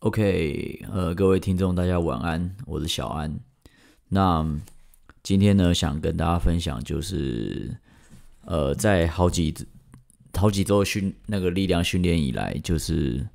OK，呃，各位听众，大家晚安，我是小安。那今天呢，想跟大家分享，就是呃，在好几好几周训那个力量训练以来，就是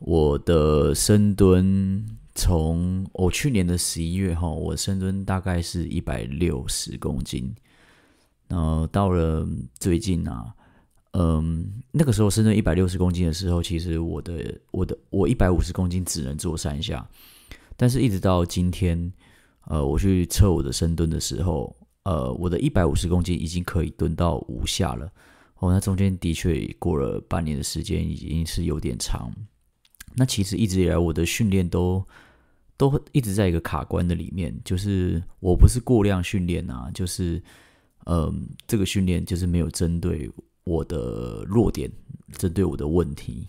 我的深蹲，从我去年的十一月哈，我深蹲大概是一百六十公斤，然后到了最近啊。嗯，那个时候深蹲一百六十公斤的时候，其实我的我的我一百五十公斤只能做三下，但是一直到今天，呃，我去测我的深蹲的时候，呃，我的一百五十公斤已经可以蹲到五下了。哦，那中间的确过了半年的时间，已经是有点长。那其实一直以来我的训练都都一直在一个卡关的里面，就是我不是过量训练啊，就是嗯，这个训练就是没有针对。我的弱点，针对我的问题，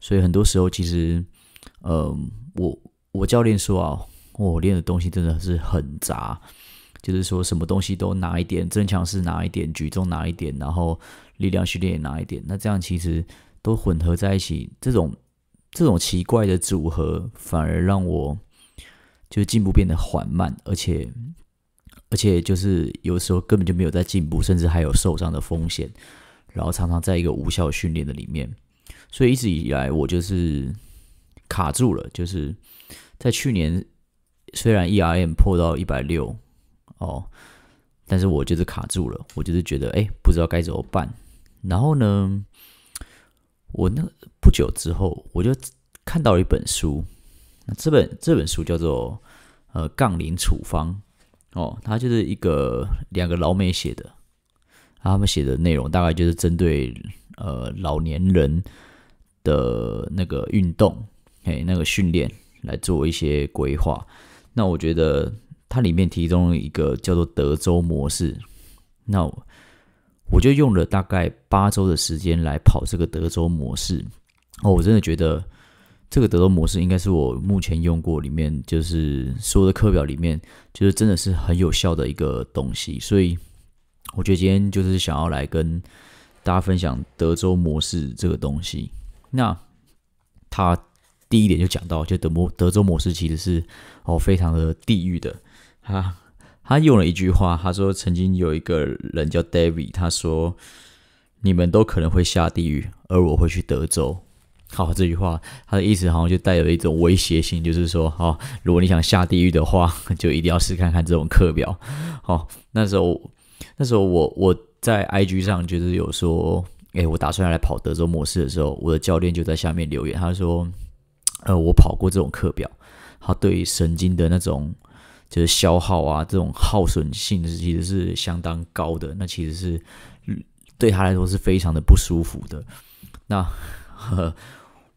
所以很多时候其实，嗯，我我教练说啊，我练的东西真的是很杂，就是说什么东西都拿一点，增强是拿一点，举重拿一点，然后力量训练也拿一点，那这样其实都混合在一起，这种这种奇怪的组合，反而让我就进步变得缓慢，而且。而且就是有时候根本就没有在进步，甚至还有受伤的风险，然后常常在一个无效训练的里面，所以一直以来我就是卡住了。就是在去年，虽然 ERM 破到一百六哦，但是我就是卡住了。我就是觉得哎，不知道该怎么办。然后呢，我那不久之后，我就看到了一本书，那这本这本书叫做呃杠铃处方。哦，他就是一个两个老美写的，他们写的内容大概就是针对呃老年人的那个运动，嘿，那个训练来做一些规划。那我觉得它里面提供一个叫做德州模式，那我就用了大概八周的时间来跑这个德州模式。哦，我真的觉得。这个德州模式应该是我目前用过里面，就是所有的课表里面，就是真的是很有效的一个东西。所以我觉得今天就是想要来跟大家分享德州模式这个东西。那他第一点就讲到，就德模德州模式其实是哦非常的地狱的。他他用了一句话，他说曾经有一个人叫 David，他说你们都可能会下地狱，而我会去德州。好，这句话它的意思好像就带有一种威胁性，就是说，哦，如果你想下地狱的话，就一定要试看看这种课表。好，那时候那时候我我在 IG 上就是有说，哎，我打算要来跑德州模式的时候，我的教练就在下面留言，他说，呃，我跑过这种课表，他对神经的那种就是消耗啊，这种耗损性是其实是相当高的，那其实是对他来说是非常的不舒服的。那呵。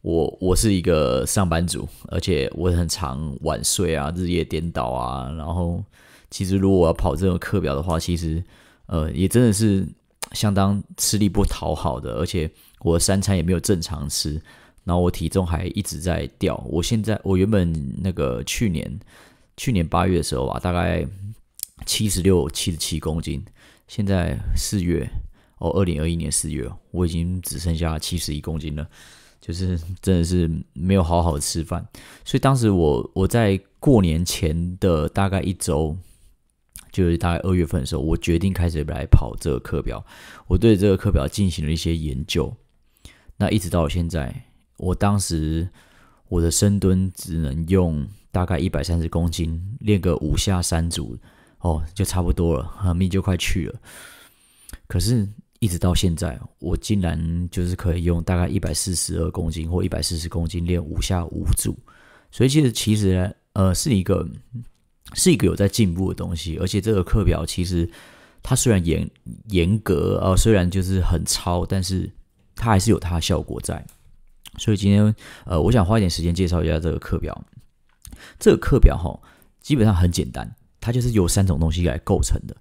我我是一个上班族，而且我很常晚睡啊，日夜颠倒啊。然后，其实如果我要跑这种课表的话，其实呃也真的是相当吃力不讨好的。而且我三餐也没有正常吃，然后我体重还一直在掉。我现在我原本那个去年去年八月的时候吧，大概七十六七十七公斤，现在四月哦，二零二一年四月，我已经只剩下七十一公斤了。就是真的是没有好好吃饭，所以当时我我在过年前的大概一周，就是大概二月份的时候，我决定开始来跑这个课表。我对这个课表进行了一些研究，那一直到现在，我当时我的深蹲只能用大概一百三十公斤练个五下三组，哦，就差不多了，命就快去了。可是。一直到现在，我竟然就是可以用大概一百四十二公斤或一百四十公斤练五下五组，所以其实其实呃是一个是一个有在进步的东西，而且这个课表其实它虽然严严格啊，虽然就是很超，但是它还是有它的效果在。所以今天呃，我想花一点时间介绍一下这个课表。这个课表哈，基本上很简单，它就是由三种东西来构成的。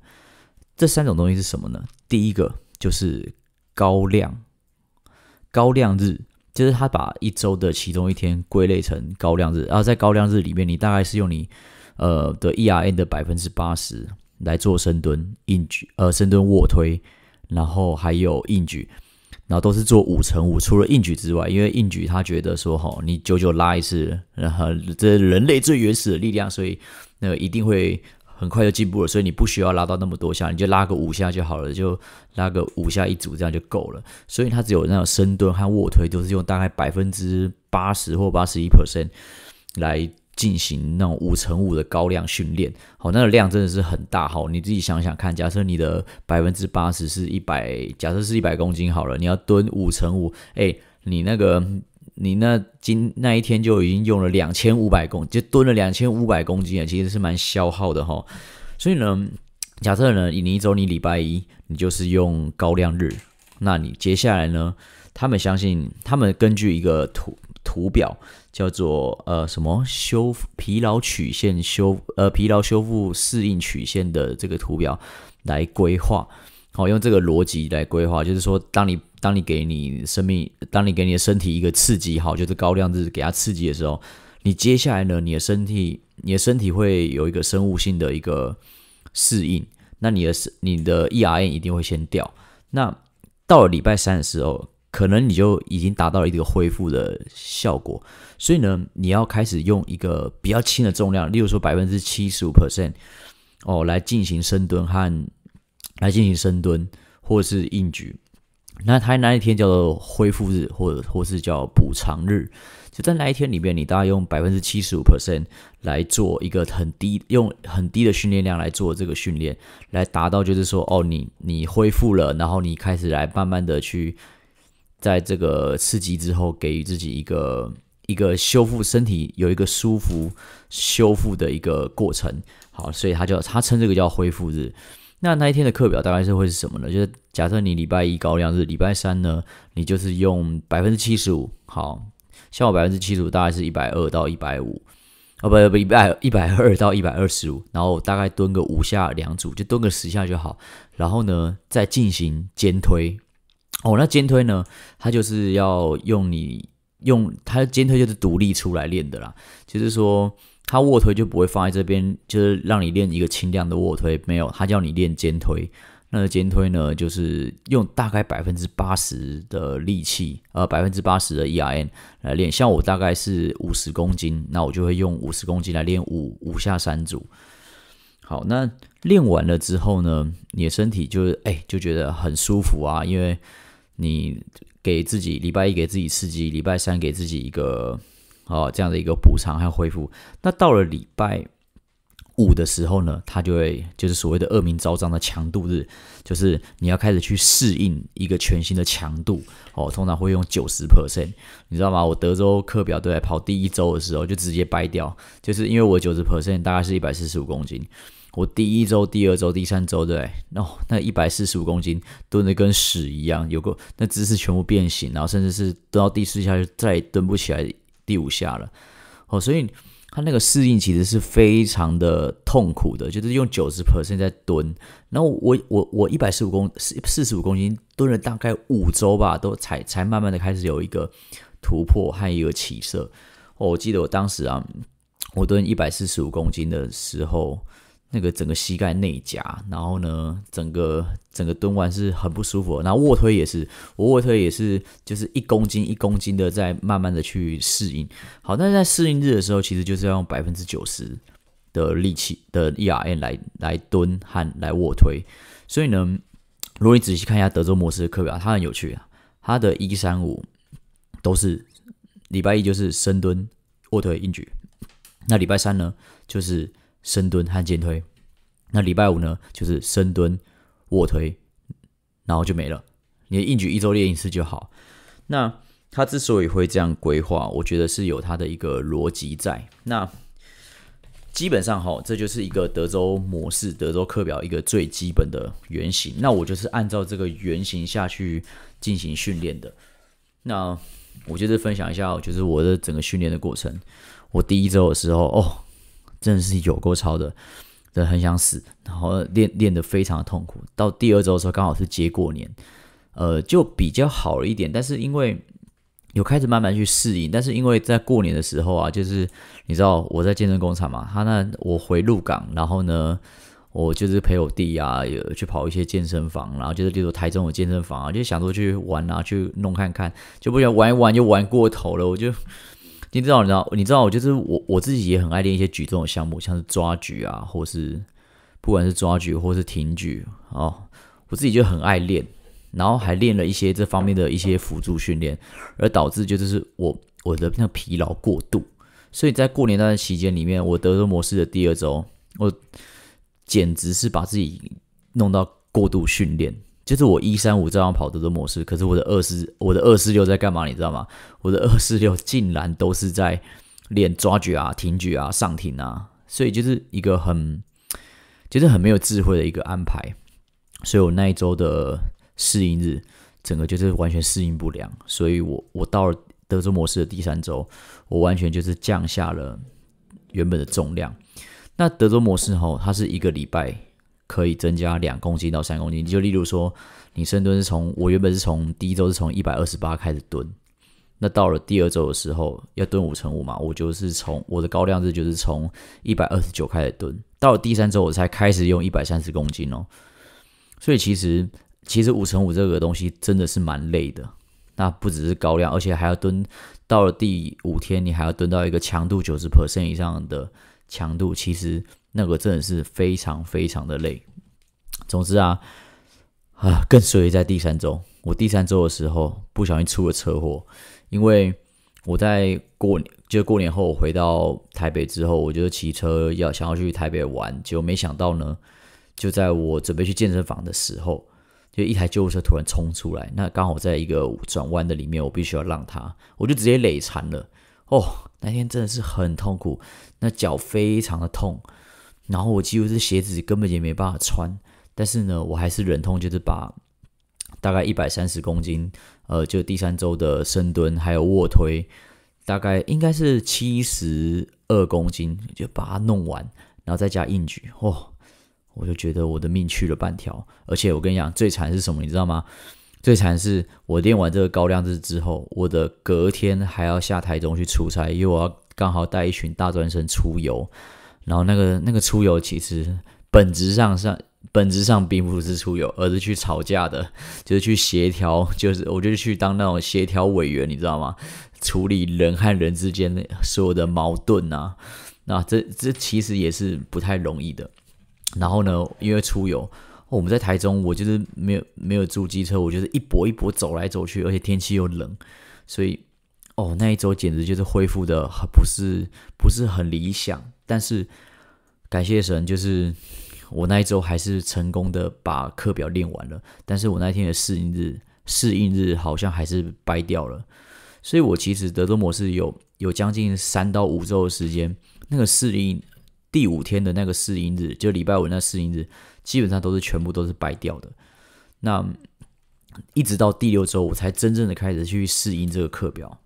这三种东西是什么呢？第一个。就是高量高量日，就是他把一周的其中一天归类成高量日，然后在高量日里面，你大概是用你呃的 E R N 的百分之八十来做深蹲、硬举、呃深蹲、卧推，然后还有硬举。然后都是做五乘五，除了硬举之外，因为硬举他觉得说哈，你久久拉一次，然后这人类最原始的力量，所以那个一定会很快就进步了，所以你不需要拉到那么多下，你就拉个五下就好了，就拉个五下一组这样就够了。所以他只有那种深蹲和卧推都是用大概百分之八十或八十一 percent 来。进行那种五乘五的高量训练，好，那个量真的是很大，好，你自己想想看，假设你的百分之八十是一百，假设是一百公斤好了，你要蹲五乘五，哎，你那个你那今那一天就已经用了两千五百公，就蹲了两千五百公斤啊，其实是蛮消耗的哈。所以呢，假设呢，你一周你礼拜一你就是用高量日，那你接下来呢，他们相信他们根据一个图。图表叫做呃什么修疲劳曲线修呃疲劳修复适应曲线的这个图表来规划，好用这个逻辑来规划，就是说当你当你给你生命，当你给你的身体一个刺激，好就是高量日给它刺激的时候，你接下来呢你的身体你的身体会有一个生物性的一个适应，那你的你的 E R N 一定会先掉，那到了礼拜三的时候。可能你就已经达到了一个恢复的效果，所以呢，你要开始用一个比较轻的重量，例如说百分之七十五 percent 哦，来进行深蹲和来进行深蹲或者是硬举。那它那一天叫做恢复日，或者或是叫补偿日。就在那一天里面，你大概用百分之七十五 percent 来做一个很低，用很低的训练量来做这个训练，来达到就是说，哦，你你恢复了，然后你开始来慢慢的去。在这个刺激之后，给予自己一个一个修复身体有一个舒服修复的一个过程，好，所以他叫他称这个叫恢复日。那那一天的课表大概是会是什么呢？就是假设你礼拜一高量日，礼拜三呢，你就是用百分之七十五，好，像我百分之七十五大概是一百二到一百五，哦不不一百一百二到一百二十五，然后大概蹲个五下两组，就蹲个十下就好，然后呢再进行肩推。哦，那肩推呢？它就是要用你用它肩推就是独立出来练的啦。就是说，他卧推就不会放在这边，就是让你练一个轻量的卧推，没有，他叫你练肩推。那个肩推呢，就是用大概百分之八十的力气，呃，百分之八十的 E R N 来练。像我大概是五十公斤，那我就会用五十公斤来练五五下三组。好，那练完了之后呢，你的身体就是哎就觉得很舒服啊，因为。你给自己礼拜一给自己刺激，礼拜三给自己一个哦这样的一个补偿还有恢复。那到了礼拜五的时候呢，它就会就是所谓的恶名昭彰的强度日，就是你要开始去适应一个全新的强度哦。通常会用九十 percent，你知道吗？我德州课表都在跑第一周的时候就直接掰掉，就是因为我九十 percent 大概是一百四十五公斤。我第一周、第二周、第三周，对，哦，那一百四十五公斤蹲的跟屎一样，有个那姿势全部变形，然后甚至是蹲到第四下就再也蹲不起来第五下了，哦，所以他那个适应其实是非常的痛苦的，就是用九十 percent 在蹲，然后我我我一百四五公四四十五公斤蹲了大概五周吧，都才才慢慢的开始有一个突破和一个起色。哦，我记得我当时啊，我蹲一百四十五公斤的时候。那个整个膝盖内夹，然后呢，整个整个蹲完是很不舒服。然后卧推也是，我卧推也是，就是一公斤一公斤的在慢慢的去适应。好，但是在适应日的时候，其实就是要用百分之九十的力气的 E R N 来来蹲和来卧推。所以呢，如果你仔细看一下德州模式的课表，它很有趣啊。它的一三五都是礼拜一就是深蹲、卧推、硬举，那礼拜三呢就是。深蹲和肩推，那礼拜五呢就是深蹲、卧推，然后就没了。你的硬举一周练一次就好。那他之所以会这样规划，我觉得是有他的一个逻辑在。那基本上哈，这就是一个德州模式、德州课表一个最基本的原型。那我就是按照这个原型下去进行训练的。那我就是分享一下，就是我的整个训练的过程。我第一周的时候，哦。真的是有够超的，真的很想死，然后练练得非常的痛苦。到第二周的时候，刚好是接过年，呃，就比较好了一点。但是因为有开始慢慢去适应，但是因为在过年的时候啊，就是你知道我在健身工厂嘛，他那我回鹿港，然后呢，我就是陪我弟啊，有去跑一些健身房，然后就是例如台中有健身房啊，就想说去玩啊，去弄看看，就不想玩一玩就玩过头了。我就你知道，你知道，你知道，我就是我我自己也很爱练一些举重的项目，像是抓举啊，或是不管是抓举或是挺举哦，我自己就很爱练，然后还练了一些这方面的一些辅助训练，而导致就是我我的那疲劳过度，所以在过年那段期间里面，我德州模式的第二周，我。简直是把自己弄到过度训练，就是我一三五这样跑的的模式，可是我的二四我的二四六在干嘛？你知道吗？我的二四六竟然都是在练抓举啊、挺举啊、上挺啊，所以就是一个很，就是很没有智慧的一个安排。所以我那一周的适应日，整个就是完全适应不良。所以我我到了德州模式的第三周，我完全就是降下了原本的重量。那德州模式吼，它是一个礼拜可以增加两公斤到三公斤。就例如说，你深蹲是从我原本是从第一周是从一百二十八开始蹲，那到了第二周的时候要蹲五乘五嘛，我就是从我的高量日就是从一百二十九开始蹲，到了第三周我才开始用一百三十公斤哦。所以其实其实五乘五这个东西真的是蛮累的，那不只是高量，而且还要蹲。到了第五天，你还要蹲到一个强度九十 percent 以上的。强度其实那个真的是非常非常的累。总之啊，啊，更衰在第三周。我第三周的时候不小心出了车祸，因为我在过，就过年后回到台北之后，我就骑车要想要去台北玩，结果没想到呢，就在我准备去健身房的时候，就一台救护车突然冲出来，那刚好在一个转弯的里面，我必须要让它，我就直接累残了。哦，那天真的是很痛苦，那脚非常的痛，然后我几乎是鞋子根本也没办法穿，但是呢，我还是忍痛就是把大概一百三十公斤，呃，就第三周的深蹲还有卧推，大概应该是七十二公斤，就把它弄完，然后再加硬举，哦，我就觉得我的命去了半条，而且我跟你讲，最惨是什么，你知道吗？最惨是我练完这个高量日之后，我的隔天还要下台中去出差，因为我要刚好带一群大专生出游。然后那个那个出游其实本质上上本质上并不是出游，而是去吵架的，就是去协调，就是我就去当那种协调委员，你知道吗？处理人和人之间所有的矛盾啊，那这这其实也是不太容易的。然后呢，因为出游。我们在台中，我就是没有没有租机车，我就是一跛一跛走来走去，而且天气又冷，所以哦那一周简直就是恢复的不是不是很理想。但是感谢神，就是我那一周还是成功的把课表练完了。但是我那天的适应日适应日好像还是掰掉了，所以我其实德州模式有有将近三到五周的时间，那个适应第五天的那个适应日，就礼拜五那适应日。基本上都是全部都是掰掉的。那一直到第六周，我才真正的开始去适应这个课表。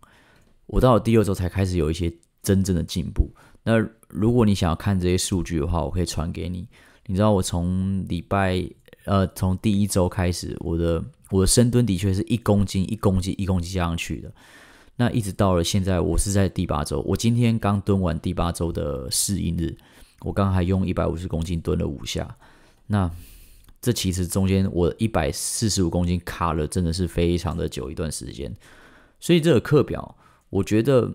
我到了第六周才开始有一些真正的进步。那如果你想要看这些数据的话，我可以传给你。你知道我从礼拜呃从第一周开始，我的我的深蹲的确是一公斤一公斤一公斤加上去的。那一直到了现在，我是在第八周。我今天刚蹲完第八周的适应日，我刚还用一百五十公斤蹲了五下。那这其实中间我一百四十五公斤卡了，真的是非常的久一段时间。所以这个课表，我觉得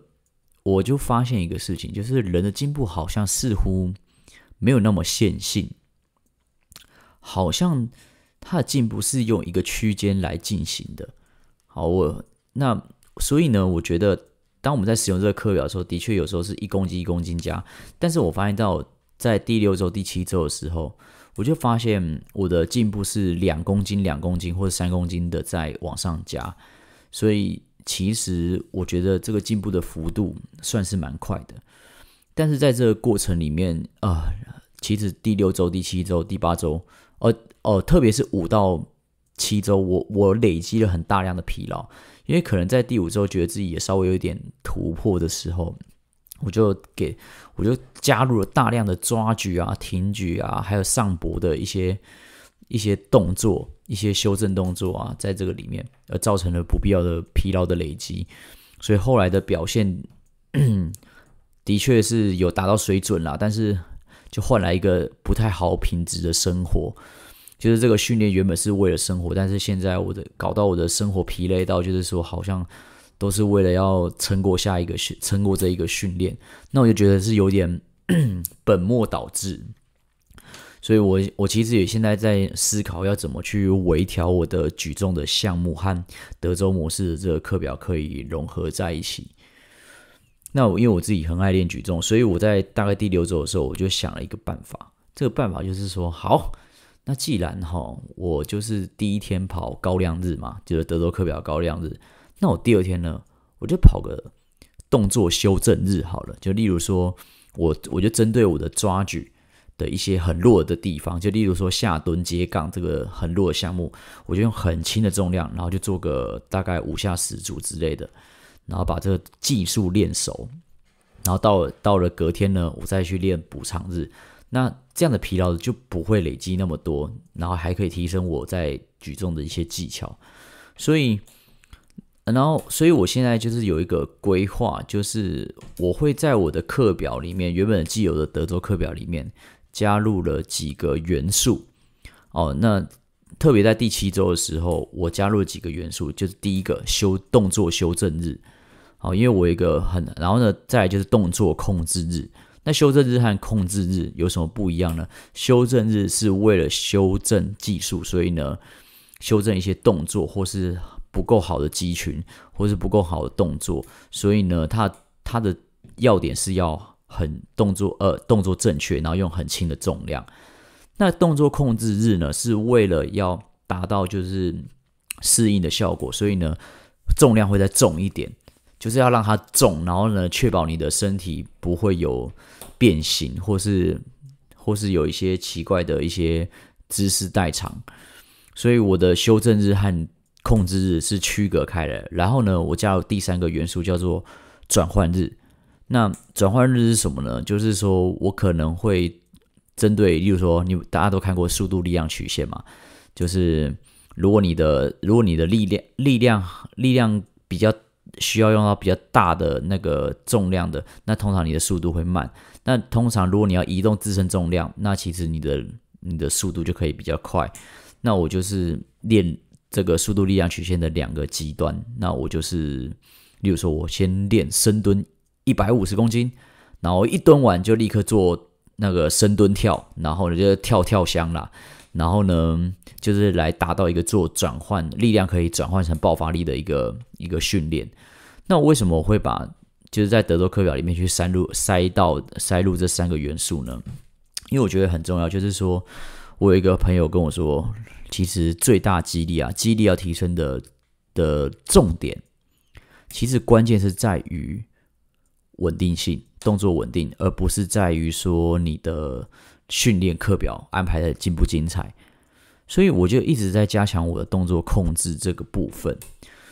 我就发现一个事情，就是人的进步好像似乎没有那么线性，好像他的进步是用一个区间来进行的。好，我那所以呢，我觉得当我们在使用这个课表的时候，的确有时候是一公斤一公斤加，但是我发现到在第六周、第七周的时候。我就发现我的进步是两公斤、两公斤或者三公斤的在往上加，所以其实我觉得这个进步的幅度算是蛮快的。但是在这个过程里面啊，其实第六周、第七周、第八周，哦哦，特别是五到七周，我我累积了很大量的疲劳，因为可能在第五周觉得自己也稍微有一点突破的时候。我就给，我就加入了大量的抓举啊、挺举啊，还有上搏的一些一些动作、一些修正动作啊，在这个里面，而造成了不必要的疲劳的累积，所以后来的表现的确是有达到水准啦，但是就换来一个不太好品质的生活。就是这个训练原本是为了生活，但是现在我的搞到我的生活疲累到，就是说好像都是为了要撑过下一个训，撑过这一个训练，那我就觉得是有点 本末倒置。所以，我我其实也现在在思考要怎么去微调我的举重的项目和德州模式的这个课表可以融合在一起。那我因为我自己很爱练举重，所以我在大概第六周的时候，我就想了一个办法。这个办法就是说，好。那既然哈，我就是第一天跑高亮日嘛，就是德州课表高亮日。那我第二天呢，我就跑个动作修正日好了。就例如说，我我就针对我的抓举的一些很弱的地方，就例如说下蹲接杠这个很弱的项目，我就用很轻的重量，然后就做个大概五下十组之类的，然后把这个技术练熟。然后到到了隔天呢，我再去练补偿日。那这样的疲劳就不会累积那么多，然后还可以提升我在举重的一些技巧。所以，然后，所以我现在就是有一个规划，就是我会在我的课表里面，原本既有的德州课表里面加入了几个元素。哦，那特别在第七周的时候，我加入了几个元素，就是第一个修动作修正日。好，因为我一个很，然后呢，再来就是动作控制日。那修正日和控制日有什么不一样呢？修正日是为了修正技术，所以呢，修正一些动作或是不够好的肌群，或是不够好的动作，所以呢，它它的要点是要很动作呃动作正确，然后用很轻的重量。那动作控制日呢，是为了要达到就是适应的效果，所以呢，重量会再重一点。就是要让它重，然后呢，确保你的身体不会有变形，或是或是有一些奇怪的一些姿势代偿。所以我的修正日和控制日是区隔开的。然后呢，我加入第三个元素叫做转换日。那转换日是什么呢？就是说我可能会针对，例如说你大家都看过速度力量曲线嘛，就是如果你的如果你的力量力量力量比较。需要用到比较大的那个重量的，那通常你的速度会慢。那通常如果你要移动自身重量，那其实你的你的速度就可以比较快。那我就是练这个速度力量曲线的两个极端。那我就是，例如说我先练深蹲一百五十公斤，然后一蹲完就立刻做那个深蹲跳，然后呢就跳跳箱啦。然后呢，就是来达到一个做转换力量可以转换成爆发力的一个一个训练。那为什么我会把就是在德州课表里面去塞入塞到塞入这三个元素呢？因为我觉得很重要。就是说我有一个朋友跟我说，其实最大激励啊，激励要提升的的重点，其实关键是在于稳定性，动作稳定，而不是在于说你的。训练课表安排的精不精彩，所以我就一直在加强我的动作控制这个部分。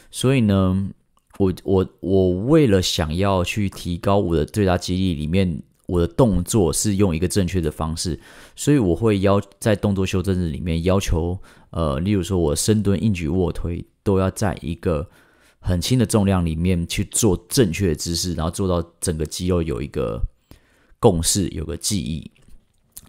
所以呢，我我我为了想要去提高我的最大肌力，里面我的动作是用一个正确的方式，所以我会要在动作修正日里面要求，呃，例如说我深蹲、硬举、卧推都要在一个很轻的重量里面去做正确的姿势，然后做到整个肌肉有一个共识，有个记忆。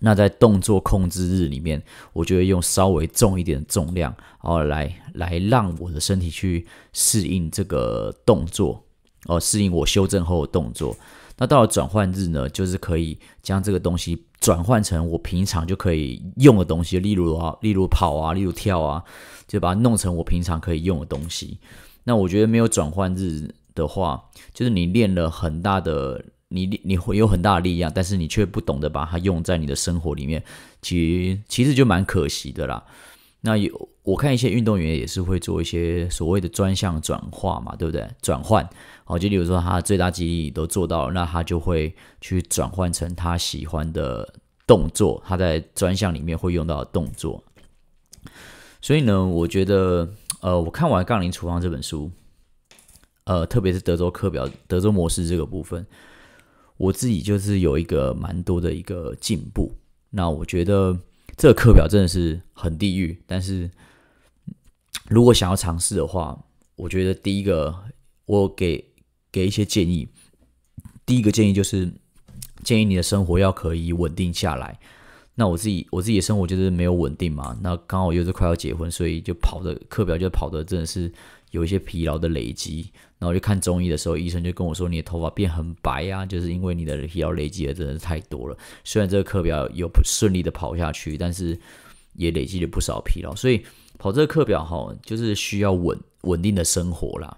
那在动作控制日里面，我就会用稍微重一点的重量，然后来来让我的身体去适应这个动作，哦，适应我修正后的动作。那到了转换日呢，就是可以将这个东西转换成我平常就可以用的东西，例如啊，例如跑啊，例如跳啊，就把它弄成我平常可以用的东西。那我觉得没有转换日的话，就是你练了很大的。你你会有很大的力量，但是你却不懂得把它用在你的生活里面，其实其实就蛮可惜的啦。那有我看一些运动员也是会做一些所谓的专项转化嘛，对不对？转换，好，就比如说他最大肌力都做到了，那他就会去转换成他喜欢的动作，他在专项里面会用到的动作。所以呢，我觉得，呃，我看完《杠铃处方》这本书，呃，特别是德州课表、德州模式这个部分。我自己就是有一个蛮多的一个进步，那我觉得这个课表真的是很地狱。但是如果想要尝试的话，我觉得第一个我给给一些建议。第一个建议就是建议你的生活要可以稳定下来。那我自己我自己的生活就是没有稳定嘛，那刚好又是快要结婚，所以就跑的课表就跑的真的是有一些疲劳的累积。然后就看中医的时候，医生就跟我说，你的头发变很白啊，就是因为你的疲劳累积的真的是太多了。虽然这个课表有顺利的跑下去，但是也累积了不少疲劳。所以跑这个课表哈，就是需要稳稳定的生活啦。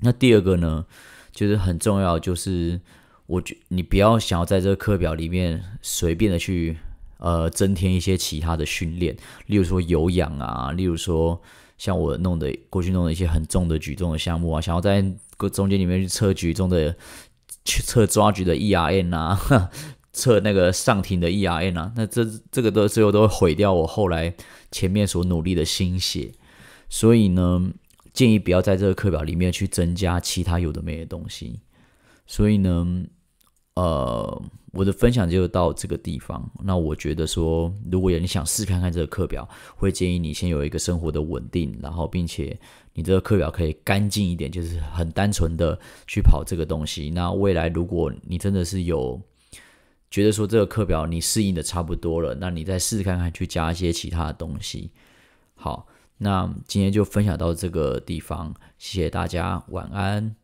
那第二个呢，就是很重要，就是我觉你不要想要在这个课表里面随便的去。呃，增添一些其他的训练，例如说有氧啊，例如说像我弄的过去弄的一些很重的举重的项目啊，想要在个中间里面去测举重的，去测抓举的 E R N 啊，测那个上庭的 E R N 啊，那这这个都最后都会毁掉我后来前面所努力的心血，所以呢，建议不要在这个课表里面去增加其他有的没的东西，所以呢。呃，我的分享就到这个地方。那我觉得说，如果有你想试看看这个课表，会建议你先有一个生活的稳定，然后并且你这个课表可以干净一点，就是很单纯的去跑这个东西。那未来如果你真的是有觉得说这个课表你适应的差不多了，那你再试试看看去加一些其他的东西。好，那今天就分享到这个地方，谢谢大家，晚安。